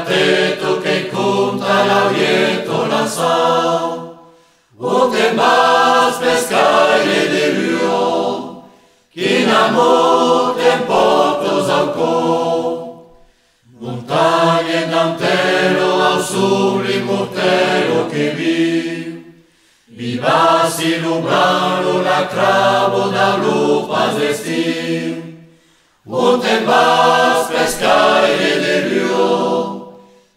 teto che conta la vieto la sa, o te mas pescare de luo, che in amor te portos al cor. Montagne d'antero al sole mortero che vi, vivassi lubrano la cravo da lupa zestir, o te mas pescare de luo,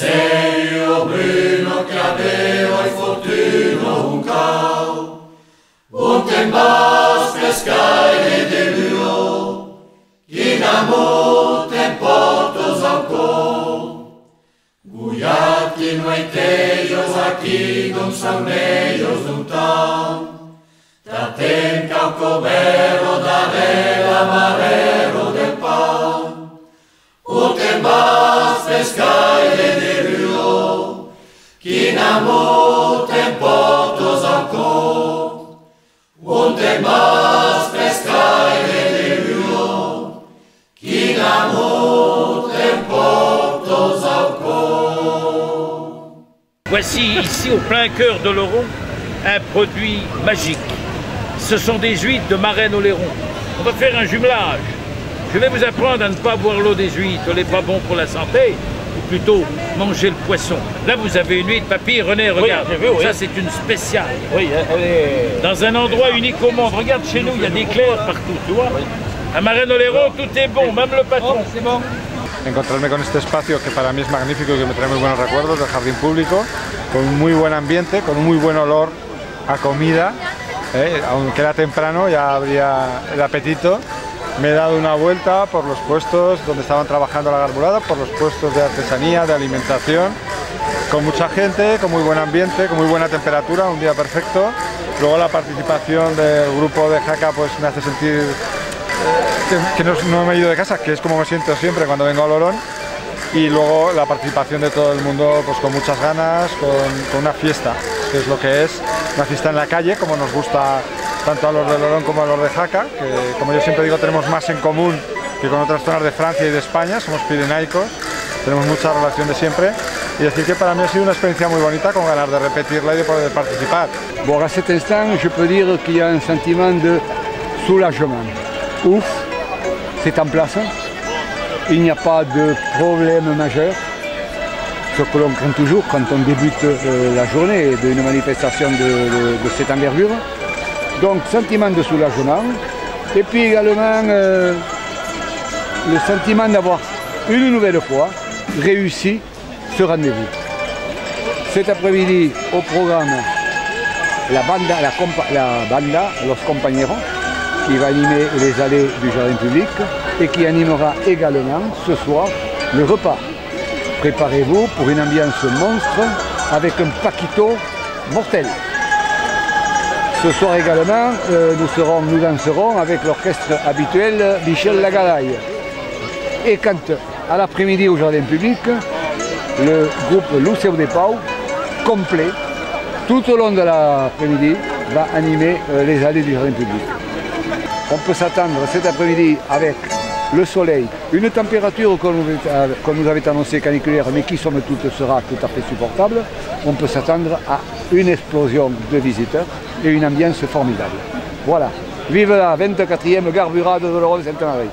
Sei o brino che aveva il é fortino un cao, un mais pescai de lio, in amo tempotos al col. Guiati noi teios aqui non são meios d'un tal, tá da tempo da vela marero de pau, un mais pescai Voici ici au plein cœur de l'Oron un produit magique. Ce sont des huîtres de marraine au lairon. On va faire un jumelage. Je vais vous apprendre à ne pas boire l'eau des huîtres, elle n'est pas bon pour la santé, ou plutôt manger le poisson. Là, vous avez une huître, papy, René, regarde. j'ai vu, oui. Ça, c'est une spéciale. Oui, elle est... Dans un endroit unique au monde. Regarde chez nous, il y a des clairs partout, tu vois. À marraine au lairon, tout est bon, même le patron. c'est bon. encontrarme con este espacio que para mí es magnífico y que me trae muy buenos recuerdos del jardín público, con un muy buen ambiente, con un muy buen olor a comida, ¿eh? aunque era temprano ya habría el apetito. Me he dado una vuelta por los puestos donde estaban trabajando la garburada, por los puestos de artesanía, de alimentación, con mucha gente, con muy buen ambiente, con muy buena temperatura, un día perfecto. Luego la participación del grupo de Jaca pues me hace sentir que, que no, no me he ido de casa, que es como me siento siempre cuando vengo a Lorón. Y luego la participación de todo el mundo pues con muchas ganas, con, con una fiesta, que es lo que es, una fiesta en la calle, como nos gusta tanto a los de Lorón como a los de Jaca, que como yo siempre digo tenemos más en común que con otras zonas de Francia y de España, somos pirenaicos, tenemos mucha relación de siempre. Y decir que para mí ha sido una experiencia muy bonita, con ganas de repetirla y de poder participar. Bon, à cet instant, je peux dire qu'il y a un sentiment de soulagement. Ouf, c'est en place. Il n'y a pas de problème majeur. Ce que l'on craint toujours quand on débute euh, la journée d'une manifestation de, de- de cette envergure. Donc, sentiment de soulagement. Et puis également, euh, le sentiment d'avoir une nouvelle fois réussi ce rendez-vous. Cet après-midi, au programme, la banda, la, la Los Compañeros, qui va animer les allées du jardin public et qui animera également ce soir le repas. Préparez-vous pour une ambiance monstre avec un paquito mortel. Ce soir également, euh, nous, serons, nous danserons avec l'orchestre habituel Michel Lagalaye. Et quand, à l'après-midi au jardin public, le groupe Luceo de Pau, complet, tout au long de l'après-midi, va animer euh, les allées du jardin public. On peut s'attendre cet après-midi avec le soleil, une température qu'on nous, avait- qu'on nous avait annoncée caniculaire, mais qui somme toute sera tout à fait supportable. On peut s'attendre à une explosion de visiteurs et une ambiance formidable. Voilà. Vive la 24e garburade de Laurent Saint-Henri.